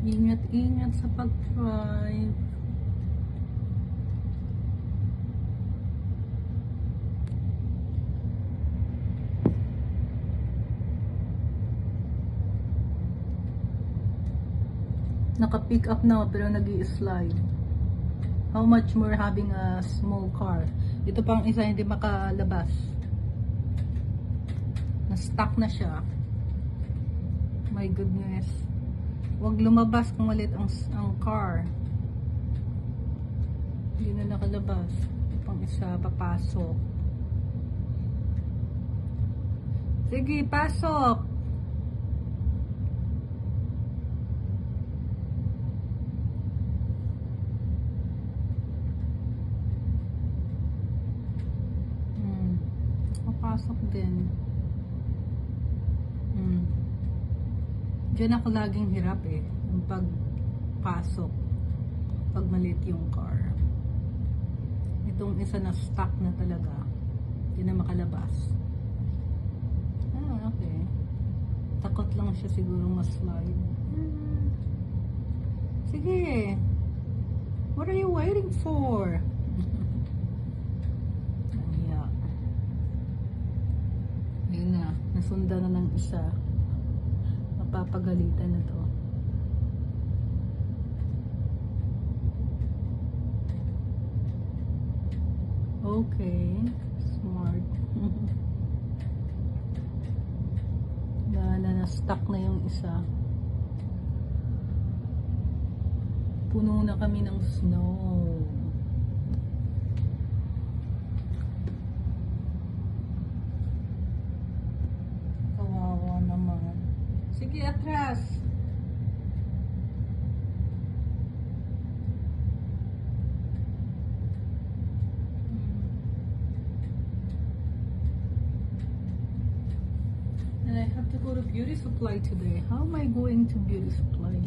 Ingat-ingat sa pag-drive. Naka-pick up na pero nag slide How much more having a small car? Ito pang isa hindi makalabas. Na-stuck na siya. My goodness. Huwag lumabas kung malit ang, ang car. Hindi na nakalabas. Pang isa, papasok. Sige, pasok! Hmm. Papasok din. Hmm. Diyan ako laging hirap eh. Yung pagpasok. Pag malit yung car. Itong isa na stuck na talaga. Hindi na makalabas. Ah, okay. Takot lang siya siguro mas-slide. Hmm. Sige. What are you waiting for? Ayan. Yun na. Nasundan na ng isa. Mapapagalitan na to. Okay. Smart. na, na, na-stuck na yung isa. Puno na kami ng snow. Sige, atras. Hmm. And I have to go to beauty supply today. How am I going to beauty supply?